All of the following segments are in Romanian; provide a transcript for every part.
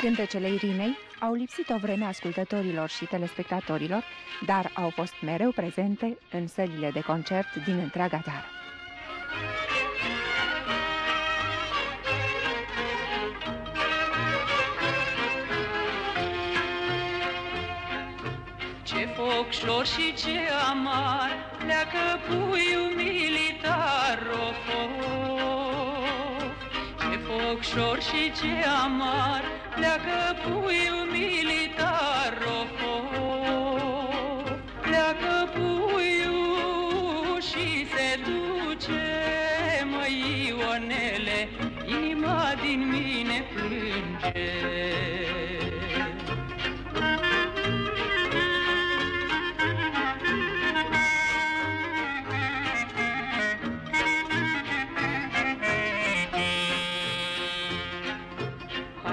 Cântecele Irinei au lipsit o vreme ascultătorilor și telespectatorilor, dar au fost mereu prezente în sălile de concert din întreaga țară. Ce focșor și ce amar Pleacă puiul militar o Ce focșor și ce amar Pleacă puiul militar o Pleacă puiul și se duce Măi Ionele, inima din mine plânge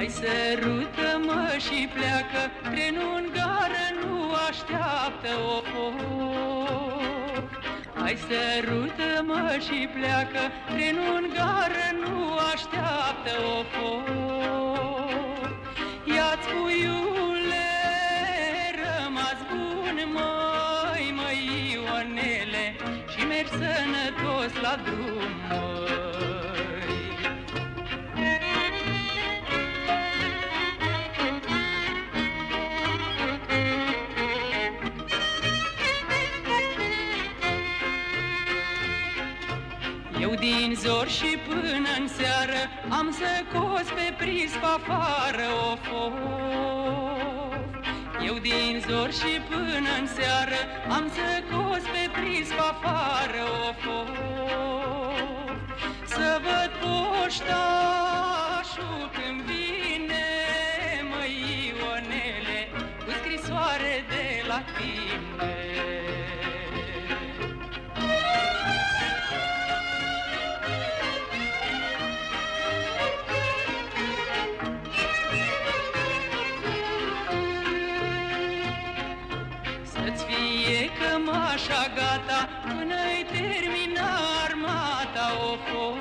Hai sărută-mă și pleacă, trenul în gară nu așteaptă o foc. Hai sărută-mă și pleacă, trenul în gară nu așteaptă o foc. Ia-ți puiule, rămas bun, măi, măi, Ionele, și mergi sănătos la drum, măi. Eu din zor și până în seară Am să cos pe prispa afară o foc. Eu din zor și până în seară Am să cos pe prispa afară o foc. Să văd poștașul când vine Măi Ionele Cu scrisoare de la tine Să-ți fie cămașa gata Până-i termina armata o foc.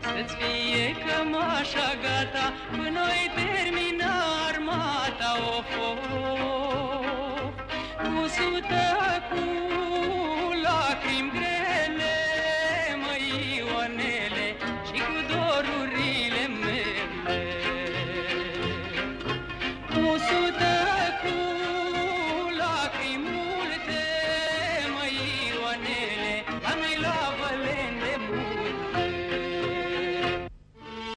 Să-ți fie cămașa gata Până-i termina armata o foc. Cu sută cu